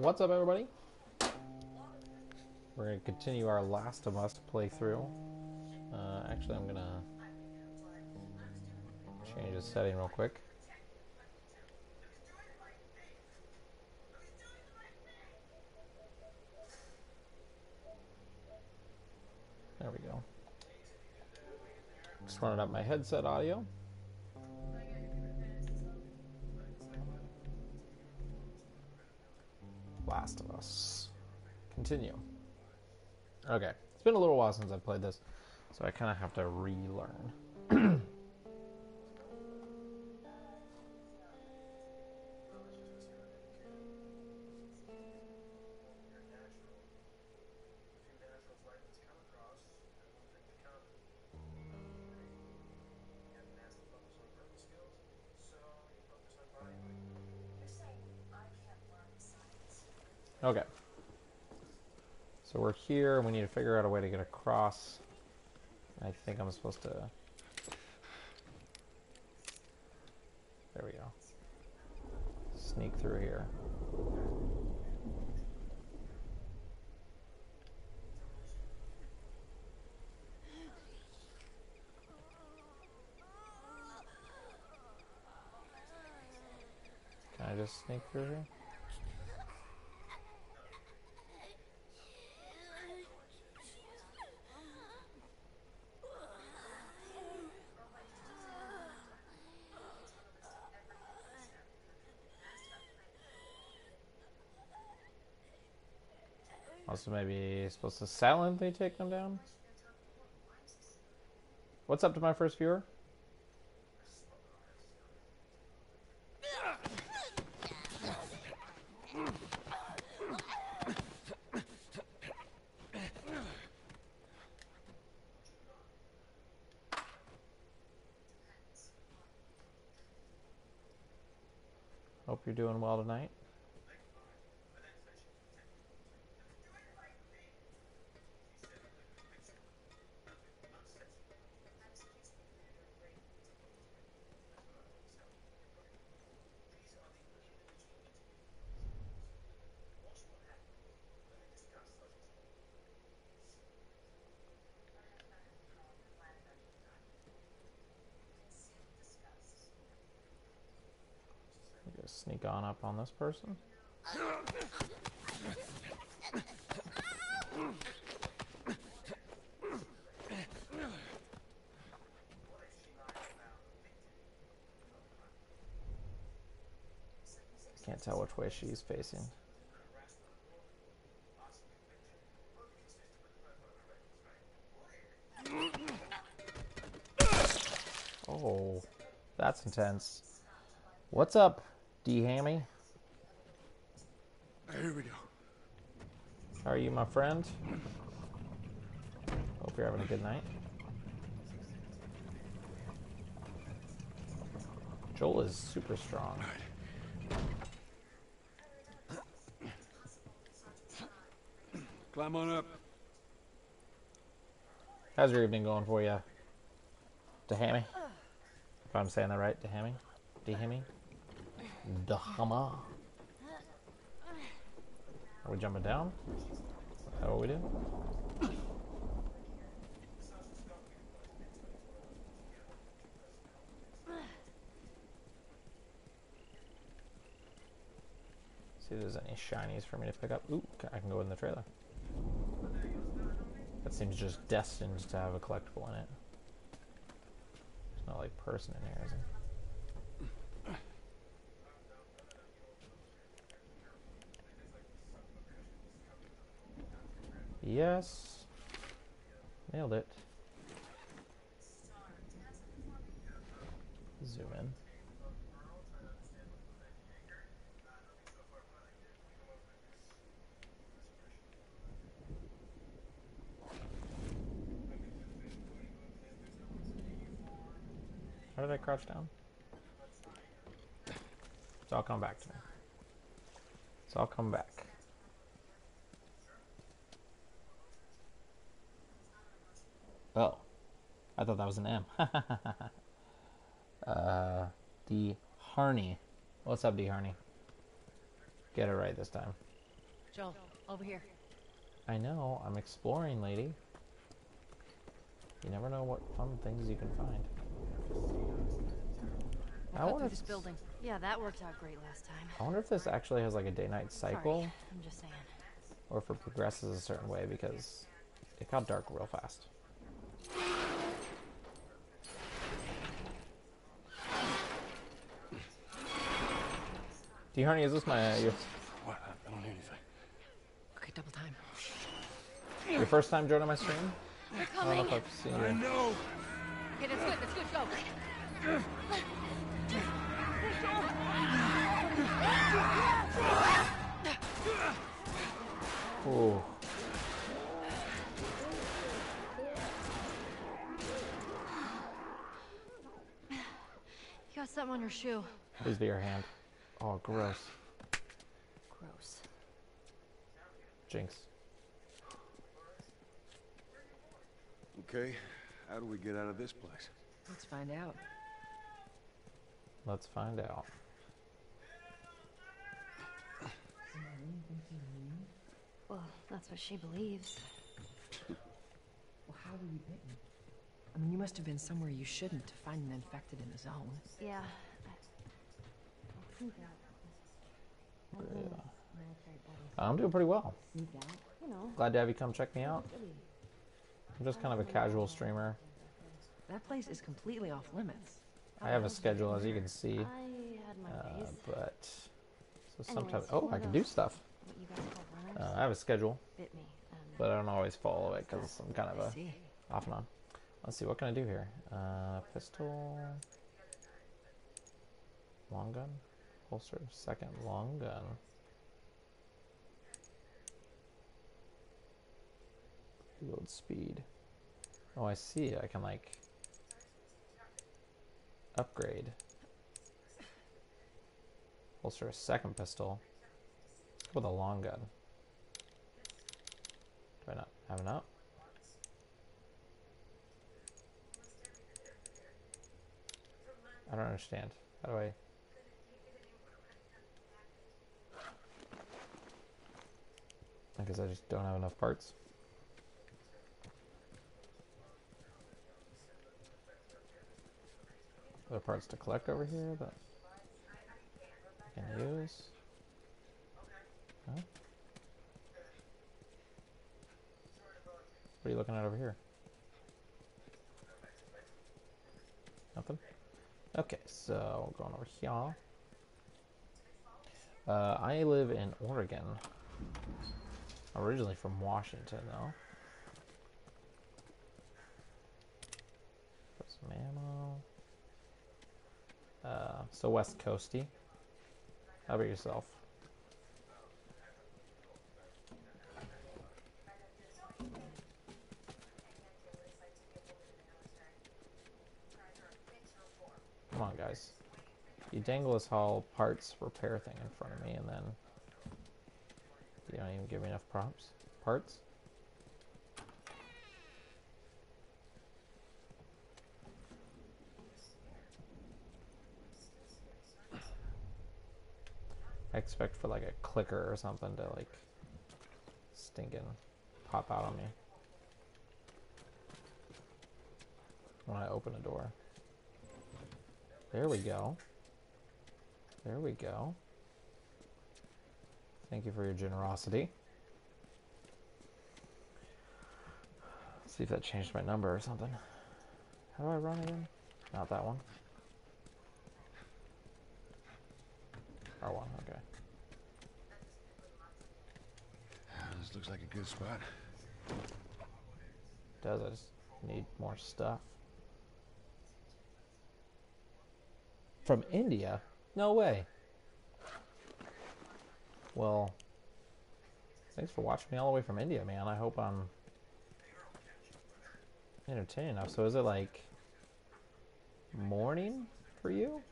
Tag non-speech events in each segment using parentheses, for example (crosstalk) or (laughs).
What's up, everybody? We're going to continue our Last of Us playthrough. Uh, actually, I'm going to change the setting real quick. There we go. Just running up my headset audio. Last of Us. Continue. Okay. It's been a little while since I've played this, so I kind of have to relearn. Okay. So we're here, and we need to figure out a way to get across. I think I'm supposed to... There we go. Sneak through here. Can I just sneak through here? Also, maybe supposed to silently take them down? What's up to my first viewer? Hope you're doing well tonight. Sneak on up on this person. Can't tell which way she's facing. Oh, that's intense. What's up, D Hammy? Here we go. How are you, my friend? Hope you're having a good night. Joel is super strong. Climb on up. How's your evening going for you, Dahami? If I'm saying that right, Dahami? Dahami? Dahama? Are we jumping down? Is that what we do? See if there's any shinies for me to pick up. Ooh, I can go in the trailer. That seems just destined to have a collectible in it. There's no like person in here, is there? Yes. Nailed it. Zoom in. How did I crouch down? It's all coming back to me. It's all coming back. Oh. I thought that was an M. (laughs) uh, D. Harney. What's up, D. Harney? Get it right this time. Joel, over here. I know, I'm exploring, lady. You never know what fun things you can find. We'll I wonder if this building. Yeah, that worked out great last time. I wonder if this actually has like a day-night cycle, Sorry, I'm just saying. or if it progresses a certain way because it got dark real fast. Do you? Is this my uh, your, What? I- I don't hear anything. Okay, double time. your first time joining my stream? They're I don't know if I've seen I you. know. Okay, that's good, that's good, go. Ooh. You got something on your shoe. Please be your hand. Oh, gross. Gross. Jinx. Okay, how do we get out of this place? Let's find out. Let's find out. Well, that's what she believes. Well, how were you bitten? I mean, you must have been somewhere you shouldn't to find an infected in the zone. Yeah. Yeah. I'm doing pretty well. Glad to have you come check me out. I'm just kind of a casual streamer. That place is completely off limits. I have a schedule, as you can see, I had my uh, but so sometimes oh, I can do stuff. What you guys call Uh, I have a schedule, bit me. And but I don't always follow it because I'm kind of I a see. off and on. Let's see, what can I do here? Uh, pistol, long gun, holster, second long gun. Reload speed. Oh, I see. I can like upgrade. Holster a second pistol. With a long gun. Do I not have enough? I don't understand. How do I? Guess I just don't have enough parts. Other parts to collect over here that I can use. What are you looking at over here? Nothing? Okay, so going over here. Uh, I live in Oregon. Originally from Washington, though. Put some ammo. Uh, so West Coasty. How about yourself? Come on, guys. You dangle this whole parts repair thing in front of me, and then you don't even give me enough props. Parts. I expect for like a clicker or something to like stinking pop out on me when I open a door. There we go. There we go. Thank you for your generosity. see if that changed my number or something. How do I run again? Not that one. R1, okay. This looks like a good spot. Does I just need more stuff. From India? No way. Well, thanks for watching me all the way from India, man. I hope I'm entertaining enough. So is it like morning for you?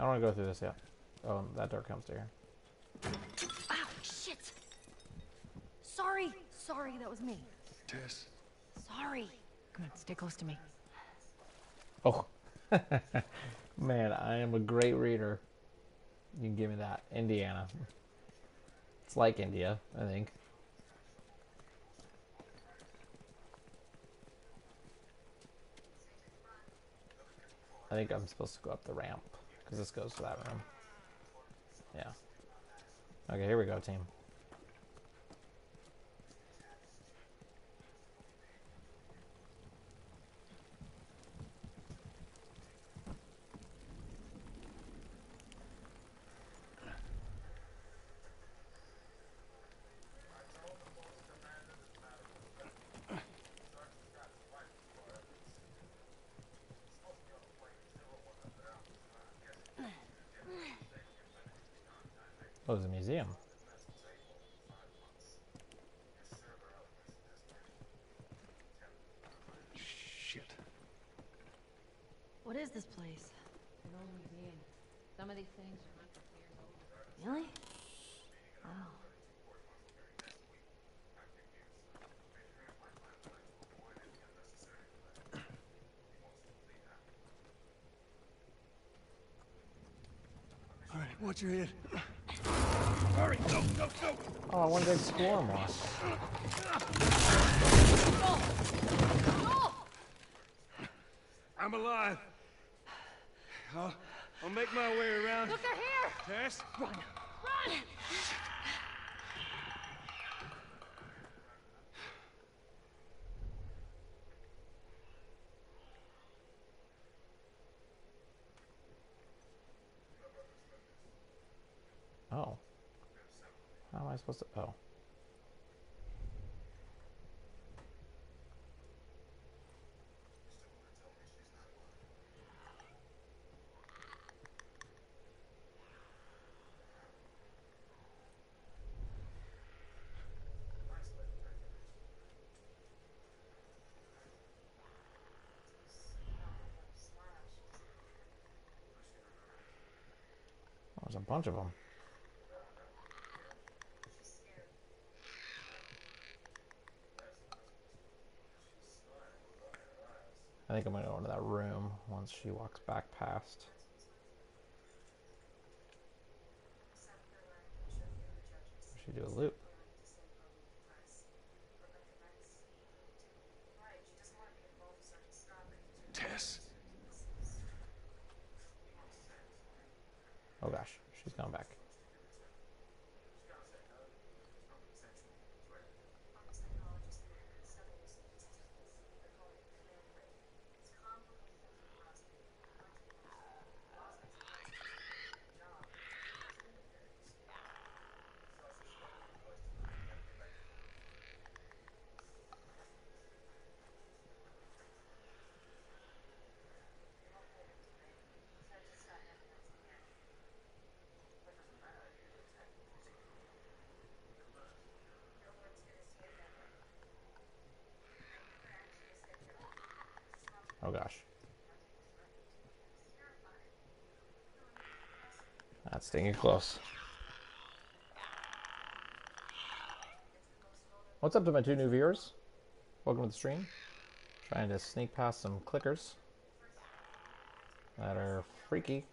I don't want to go through this yet. Oh, that door comes to here. Ow, shit! Sorry, sorry, that was me. Tess, Sorry. Come on, stay close to me. Oh, (laughs) man, I am a great reader. You can give me that. Indiana. It's like India, I think. I think I'm supposed to go up the ramp because this goes to that room. Yeah. Okay, here we go, team. Oh, it's a museum. shit. What is this place? An old museum. Some of these things are hundreds of years old. Really? Wow. All right, watch your head. Hurry, go, go, go. Oh, I wanted to explore more. I'm alive. I'll, I'll make my way around. Look, they're here! Tess? Run! Oh. How am I supposed to? Oh. There's a bunch of them. I think I'm gonna go into that room once she walks back past. Should do a loop. Tess? Oh gosh, she's gone back. Oh gosh. That's stinging close. What's up to my two new viewers? Welcome to the stream. Trying to sneak past some clickers that are freaky.